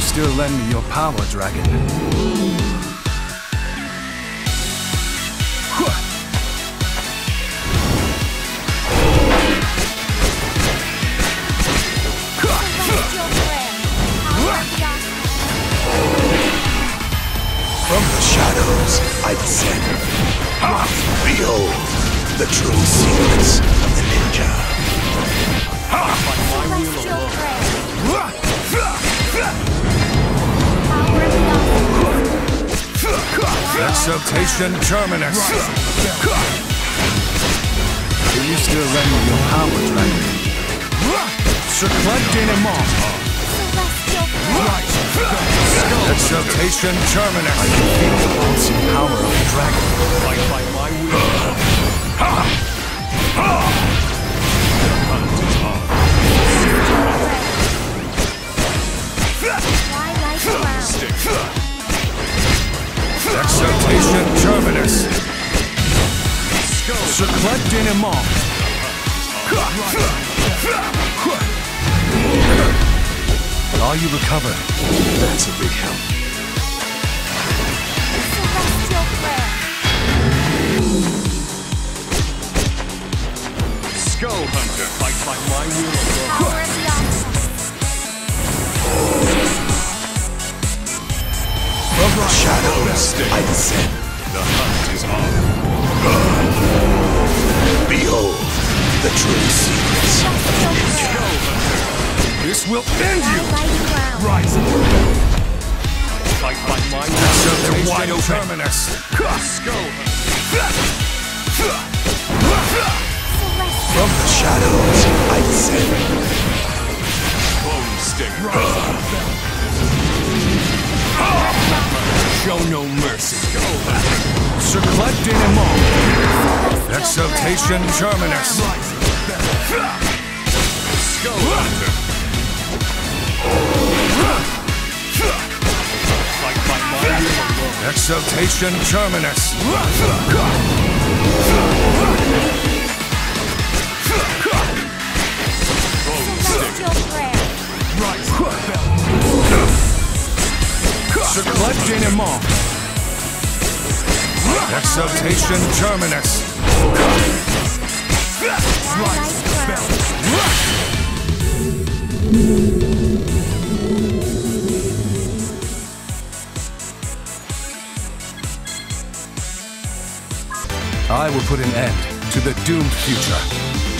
still lend me your power, dragon? From the shadows, I descend. Behold, the true secrets the Terminus! Do you still lend me your power, dragon? Denimont! Celestial prayer. Terminus! I can feel the pulsing power of the dragon. Fight by my will. Terminus! Circlet Denimont! Are you recovered? That's a big help. Celestial prayer. Skull Hunter. Fight by my will alone. Power of the Alchemist. From the shadows, I descend. The hunt is on. Behold, the true secrets. This will end you! Rise Fight by my will. Exaltation wide open. Terminus! From the shadows, I descend. Bone Stinger. Show no mercy. Circlet Denimont! Exaltation Terminus! Exaltation Terminus! Circlet Exaltation Terminus! I will put an end to the doomed future.